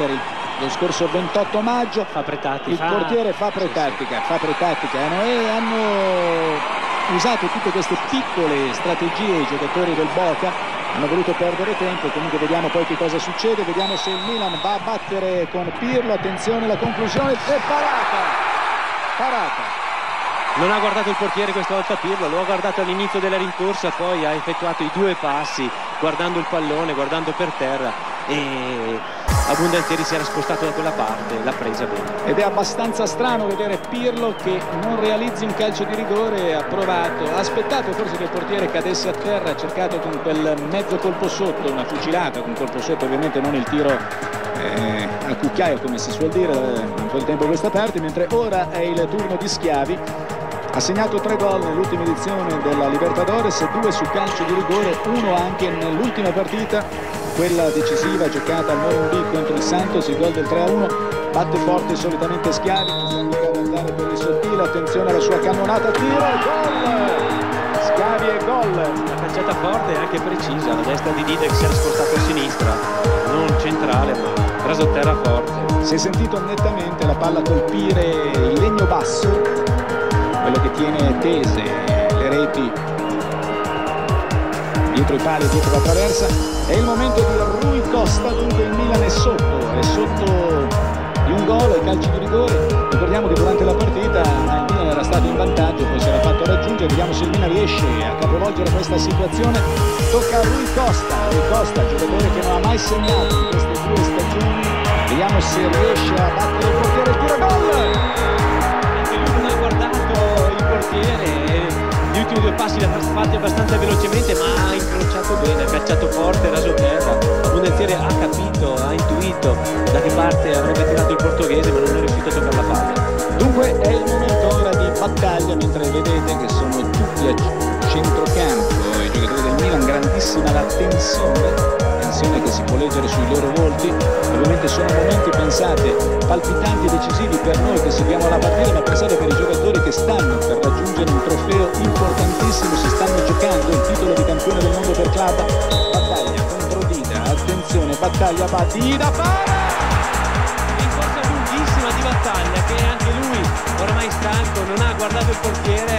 Sassari lo scorso 28 maggio. Fa pretatti, Il fa... portiere fa pretattica, fa pretattica e hanno usato tutte queste piccole strategie i giocatori del Boca hanno voluto perdere tempo comunque vediamo poi che cosa succede vediamo se il Milan va a battere con Pirlo attenzione la conclusione e parata! Parata! Non ha guardato il portiere questa volta Pirlo, lo ha guardato all'inizio della rincorsa, poi ha effettuato i due passi guardando il pallone, guardando per terra e Abundanzieri si era spostato da quella parte, l'ha presa bene. Ed è abbastanza strano vedere Pirlo che non realizzi un calcio di rigore, ha provato, ha aspettato forse che il portiere cadesse a terra, ha cercato con quel mezzo colpo sotto, una fucilata con colpo sotto, ovviamente non il tiro eh, a cucchiaio come si suol dire da un po' di tempo a questa parte, mentre ora è il turno di Schiavi ha segnato tre gol nell'ultima edizione della Libertadores, due su calcio di rigore, uno anche nell'ultima partita, quella decisiva giocata al Morumbi contro il Santos, il gol del 3-1, batte forte solitamente Schiavi, che andare per il sottile, attenzione alla sua cannonata, tira, gol! Schiavi e gol! La calciata forte e anche precisa, la destra di Dide che si era spostato a sinistra, non centrale ma raso terra forte. Si è sentito nettamente la palla colpire il legno basso quello che tiene tese le reti dietro i pali, dietro la traversa. È il momento di Rui Costa, dunque il Milan è sotto, è sotto di un gol ai calci di rigore. Ricordiamo che durante la partita il Milan era stato in vantaggio, poi si era fatto raggiungere, vediamo se il Milan riesce a capovolgere questa situazione. Tocca a Rui Costa, Rui Costa, giocatore che non ha mai segnato in queste due stagioni. Vediamo se riesce a battere il portiere, tiro gol! Portiere gli ultimi due passi li ha fatti abbastanza velocemente ma ha incrociato bene, ha cacciato forte, raso terra. Abundanziere ha capito, ha intuito da che parte avrebbe tirato il portoghese ma non è riuscito a toccare la palla. Dunque è il momento ora di battaglia mentre vedete che sono tutti a centrocampo. I giocatori del Milan grandissima la tensione tensione che si può leggere sui loro volti. Ovviamente sono momenti pensate palpitanti e decisivi per noi che seguiamo la partita ma pensate per i giocatori che stanno per raggiungere un trofeo importantissimo si stanno giocando il titolo di campione del mondo per club battaglia contro Dida attenzione battaglia va Dida para in corsa lunghissima di battaglia che anche lui ormai stanco non ha guardato il portiere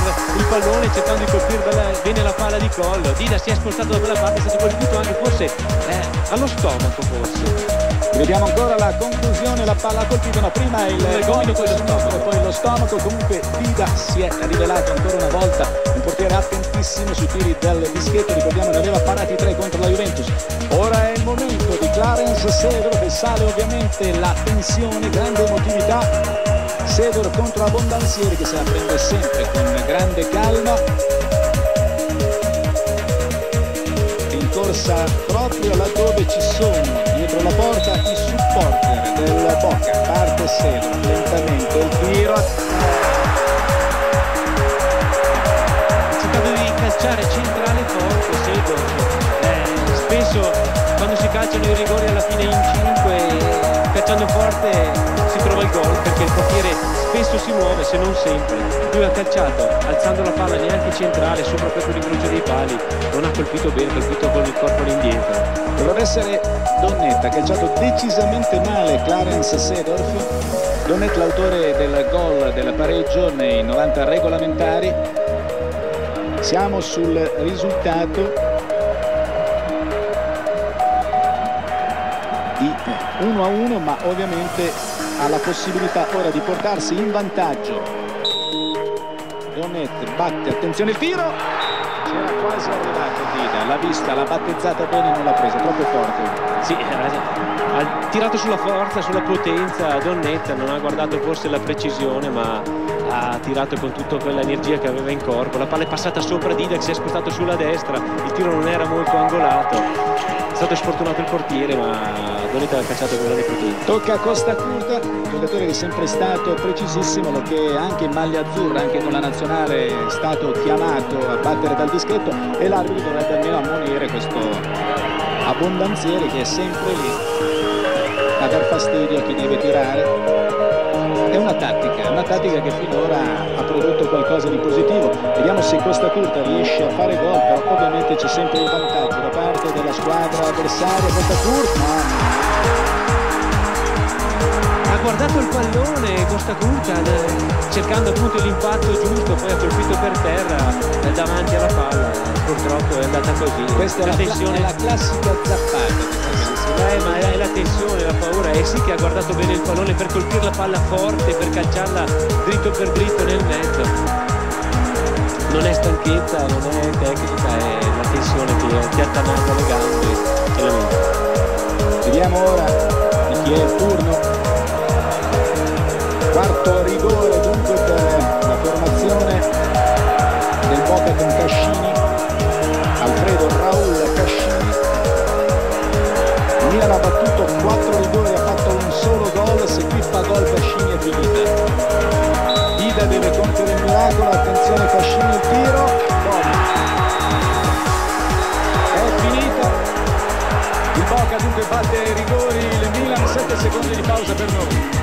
per il pallone cercando di colpire bene la palla di collo Dida si è spostato da quella parte è stato colpito anche forse eh, allo stomaco forse. Vediamo ancora la conclusione, la palla ha colpito, no, prima il, il gomito, poi lo stomaco, poi lo stomaco, comunque Dida si è rivelato ancora una volta un portiere attentissimo sui tiri del dischetto, ricordiamo ne aveva parati tre contro la Juventus. Ora è il momento Clarence Sedro che sale ovviamente la tensione, grande emotività, Sedor contro Abbondanzieri che se la prende sempre con grande calma. In corsa proprio laddove ci sono dietro la porta i supporter del Boca. Parte Sedor lentamente il tiro. Calciare centrale forte Sedor eh, spesso quando si calciano i rigori alla fine in 5 calciando forte trova il gol perché il portiere spesso si muove se non sempre. Lui ha calciato alzando la palla neanche centrale sopra questo l'incrocio dei pali. Non ha colpito bene ha colpito con il corpo all'indietro. Dovrebbe essere Donnet ha calciato decisamente male Clarence Sedorf Donnet l'autore del gol del pareggio nei 90 regolamentari. Siamo sul risultato di 1 a 1 ma ovviamente ha la possibilità ora di portarsi in vantaggio. Leonet batte, attenzione il tiro. C'era quasi arrivato Dida l'ha vista, l'ha battezzata bene non l'ha presa, troppo forte. Sì, eh, ha tirato sulla forza, sulla potenza Donnetta non ha guardato forse la precisione ma ha tirato con tutta quell'energia che aveva in corpo. La palla è passata sopra Dida che si è spostato sulla destra il tiro non era molto angolato. È stato sfortunato il portiere ma Donetta ha cacciato con grande potenza. Tocca a Costa Curta, giocatore che è sempre stato precisissimo, che anche in maglia azzurra, anche con la nazionale è stato chiamato a battere dal dischetto e l'arbitro dovrebbe almeno ammonire questo abbondanziere che è sempre lì a dar fastidio a chi deve tirare. È una tattica, una tattica che finora ha prodotto qualcosa di positivo. Vediamo se Costa Curta riesce a fare gol, però ovviamente c'è sempre il vantaggio da parte della squadra avversaria. Costa Curta, guardato il pallone Costa Curta cercando appunto l'impatto giusto poi ha colpito per terra eh, davanti alla palla. Purtroppo è andata così. Questa è la, tensione... è la classica zappata eh, ma è la tensione, la paura. E sì che ha guardato bene il pallone per colpire la palla forte per calciarla dritto per dritto nel mezzo. Non è stanchezza, non è tecnica, è la tensione che ti ha attannato le gambe e la mente. Vediamo ora di chi è il turno quarto rigore dunque per la formazione del Boca con Cascini. Alfredo Raul Cascini. Milan ha battuto 4 rigori ha fatto un solo gol se qui fa gol Cascini è finita. Ida deve compiere il miracolo attenzione Cascini il tiro. È finita. Il Boca dunque batte i rigori il Milan 7 secondi di pausa per noi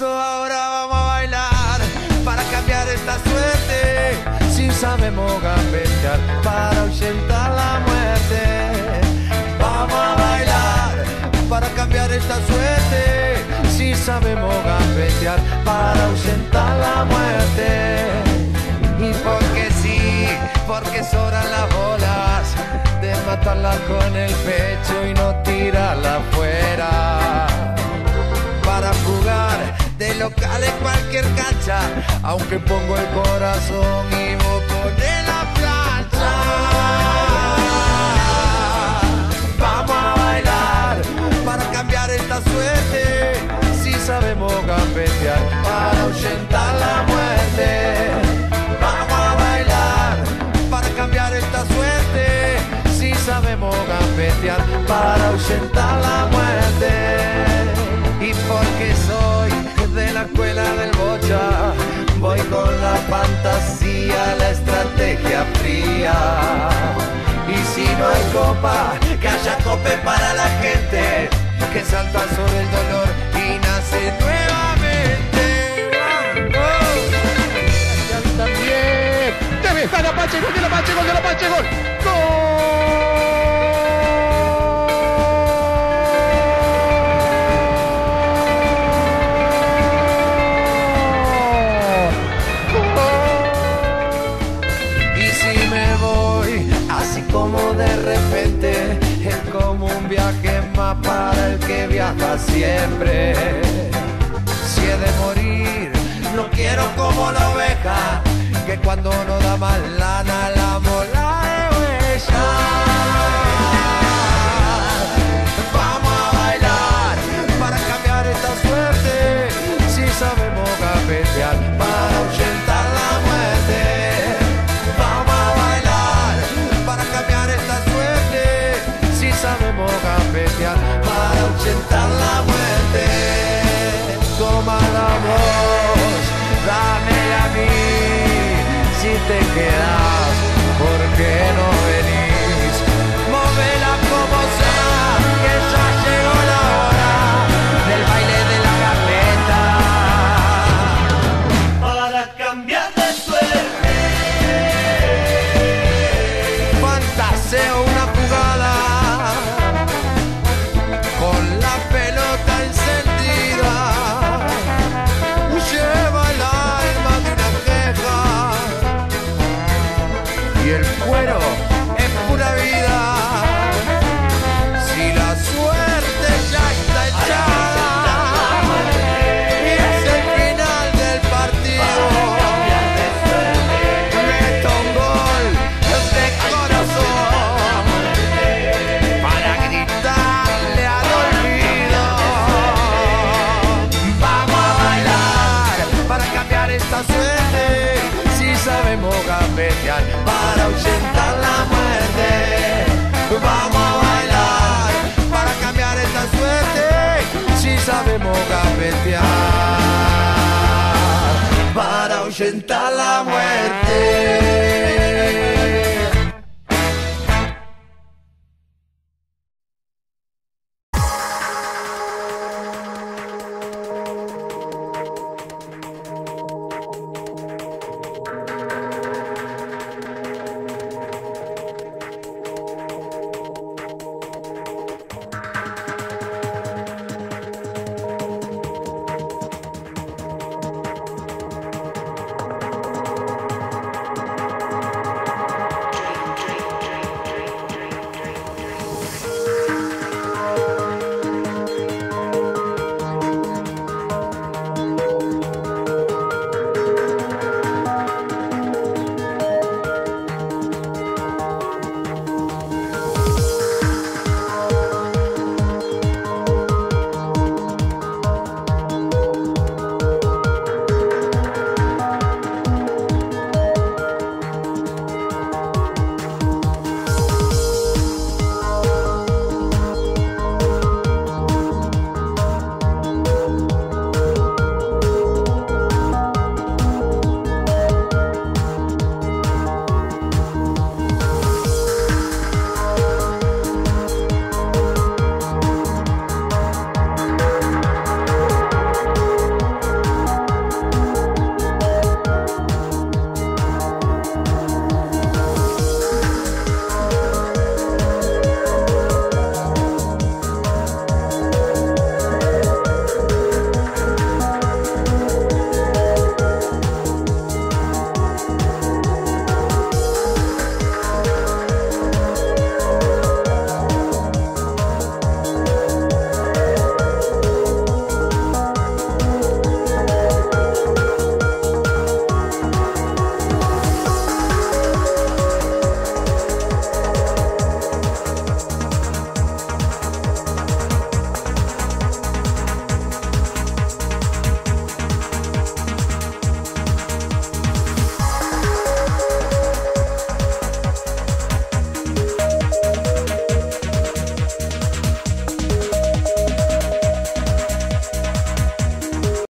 ahora vamos a bailar para cambiar esta suerte. Si sabemos gambetear para ausentar la muerte. Vamos a bailar para cambiar esta suerte. Si sabemos gambetear para ausentar la muerte. Y porque sí, porque sobran las bolas de matarla con el pecho y no tirarla fuera. de locales cualquier cancha, aunque pongo el corazón y vos pones la plancha. Vamos a bailar para cambiar esta suerte, si sabemos campetear para ahuyentar la muerte. Vamos a bailar para cambiar esta suerte, si sabemos campetear para ahuyentar la muerte. copa, que haya tope para la gente, que salta sobre el dolor y nace nuevamente. ¡Oh! También. Te ves, Apache, gol de la Apache, gol de la Apache, gol. ¡Gol! sempre. te quedas. suerte si sabemos gambetear para ausentar la muerte. Vamos a bailar para cambiar esta suerte si sabemos gambetear para ausentar la muerte.